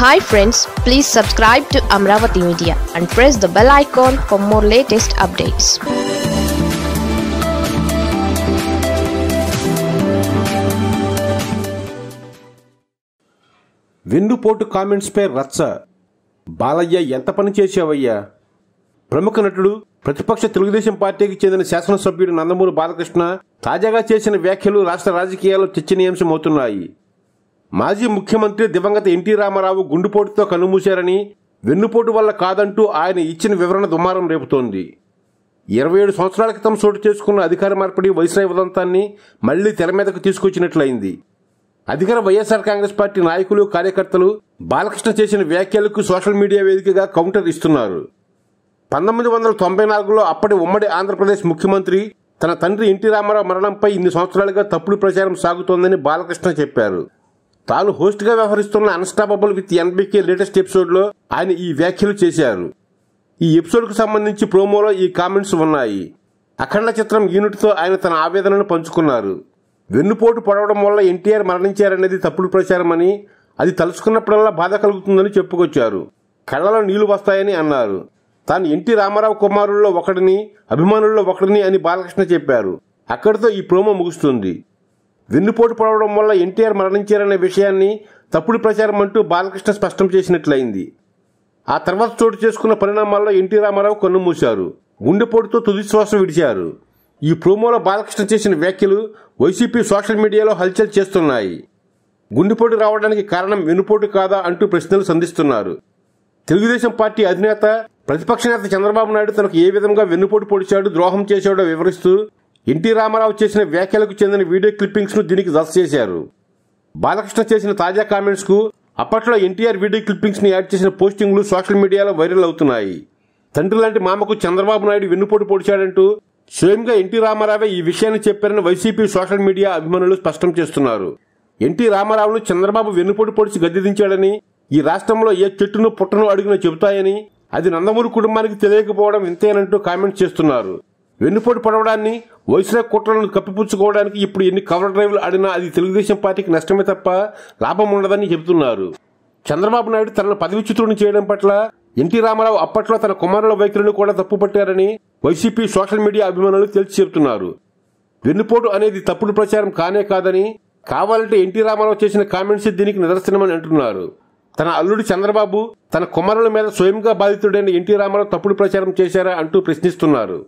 Hi friends please subscribe to Amaravati media and press the bell icon for more latest updates వెన్నుపోటు కామెంట్స్పై రచ్చ. బాలయ్య ఎంత పని చేశావయ్యా? ప్రముఖ నటుడు ప్రతిపక్ష తెలుగుదేశం పార్టీకి చెందిన శాసనసభ్యుడు నందమూరి బాలకృష్ణ తాజాగా చేసిన వ్యాఖ్యలు రాష్ట్ర రాజకీయాల్లో చర్చనీయాంశమవుతున్నాయి. మాజీ ముఖ్యమంత్రి దివంగత ఎన్టీ రామారావు గుండుపోటుతో కన్నుమూశారని వెన్నుపోటు వల్ల కాదంటూ ఆయన ఇచ్చిన వివరణ దుమారం రేపుతోంది. ఇరవై ఏడు సంవత్సరాల క్రితం చోటు చేసుకున్న అధికార మార్పిడి వైస్రాయ్ ఉదంతాన్ని మళ్ళీ తెర మీదకు తీసుకొచ్చినట్లయింది. అధికార వైఎస్ఆర్ కాంగ్రెస్ పార్టీ నాయకులు కార్యకర్తలు బాలకృష్ణ చేసిన వ్యాఖ్యలకు సోషల్ మీడియా వేదికగా కౌంటర్ ఇస్తున్నారు. పంతొమ్మిది వందల తొంభై నాలుగులో అప్పటి ఉమ్మడి ఆంధ్రప్రదేశ్ ముఖ్యమంత్రి తన తండ్రి ఎన్టీ రామారావు మరణంపై ఇన్ని సంవత్సరాలుగా తప్పుడు ప్రచారం సాగుతోందని బాలకృష్ణ చెప్పారు. తాను హోస్ట్గా వ్యవహరిస్తున్న అన్స్టాపబుల్ విత్ ఎన్బికే లేటెస్ట్ ఎపిసోడ్లో ఆయన ఈ వ్యాఖ్యలు చేశారు. ఈ ఎపిసోడ్కు సంబంధించి ప్రోమోలో ఈ కామెంట్స్ ఉన్నాయి. అఖండ చిత్రం యూనిట్తో ఆయన తన ఆవేదనను పంచుకున్నారు. వెన్నుపోటు పడవడం వల్ల ఎన్టీఆర్ మరణించారనేది తప్పుడు ప్రచారమని అది తలుచుకున్నప్పుడల్లా బాధ కలుగుతుందని చెప్పుకొచ్చారు. కళ్ళలో నీళ్ళు వస్తాయని అన్నారు. తాను ఎన్టీ రామారావు కుమారుల్లో ఒకడిని అభిమానుల్లో ఒకడిని అని బాలకృష్ణ చెప్పారు. అక్కడితో ఈ ప్రోమో ముగుస్తుంది. వెన్నుపోటు పడవడం వల్ల ఎన్టీఆర్ మరణించారనే విషయాన్ని తప్పుడు ప్రచారం అంటూ బాలకృష్ణ స్పష్టం చేసినట్లయింది. ఆ తర్వాత చోటు చేసుకున్న పరిణామాల్లో ఎన్టీ రామారావు కన్నుమూశారు. గుండెపోటుతో తుది శ్వాస విడిచారు. ఈ ప్రోమోలో బాలకృష్ణ చేసిన వ్యాఖ్యలు వైసీపీ సోషల్ మీడియాలో హల్చల్ చేస్తున్నాయి. గుండెపోటు రావడానికి కారణం వెన్నుపోటు కాదా అంటూ ప్రశ్నలు సంధిస్తున్నారు. తెలుగుదేశం పార్టీ అధినేత ప్రతిపక్ష నేత చంద్రబాబు నాయుడు తనకు ఏ విధంగా వెన్నుపోటు పొడిచాడు ద్రోహం చేశాడో వివరిస్తూ ఎన్టీ రామారావు చేసిన వ్యాఖ్యలకు చెందిన వీడియో క్లిప్పింగ్స్ను దీనికి దశ చేశారు. బాలకృష్ణ చేసిన తాజా కామెంట్స్కు అప్పట్లో ఎన్టీఆర్ వీడియో క్లిప్పింగ్స్ని యాడ్ చేసిన పోస్టింగ్లు సోషల్ మీడియాలో వైరల్ అవుతున్నాయి. తండ్రి లాంటి మామకు చంద్రబాబు నాయుడు వెన్నుపోటు పొడిచాడంటూ స్వయంగా ఎన్టీ రామారావే ఈ విషయాన్ని చెప్పారని వైసీపీ సోషల్ మీడియా అభిమానులు స్పష్టం చేస్తున్నారు. ఎన్టీ రామారావును చంద్రబాబు వెన్నుపోటు పొడిచి గద్దెదించాడని ఈ రాష్ట్రంలో ఏ చెట్టును పుట్టను అడుగున చెబుతాయని అది నందమూరి కుటుంబానికి తెలియకపోవడం ఇంతేనంటూ కామెంట్ చేస్తున్నారు. వెన్నుపోటు పడవడాన్ని వైస్రాయ్ కుట్రలను కప్పిపుచ్చుకోవడానికి ఇప్పుడు ఎన్ని కవర్ డ్రైవ్లు ఆడినా అది తెలుగుదేశం పార్టీకి నష్టమే తప్ప లాభం ఉండదని చెబుతున్నారు. చంద్రబాబు నాయుడు తనను పదవిచ్యుతుడిని చేయడం పట్ల ఎన్టీ రామారావు అప్పట్లో తన కుమారుల వైఖరిని కూడా తప్పుపట్టారని వైసీపీ సోషల్ మీడియా అభిమానులు తేల్చి చెబుతున్నారు. వెన్నుపోటు అనేది తప్పుడు ప్రచారం కానే కాదని కావాలంటే ఎన్టీ రామారావు చేసిన కామెంట్స్ దీనికి నిదర్శనమని అంటున్నారు. తన అల్లుడు చంద్రబాబు తన కుమారుల మీద స్వయంగా బాధితుడైన ఎన్టీ రామారావు తప్పుడు ప్రచారం చేశారా అంటూ ప్రశ్నిస్తున్నారు.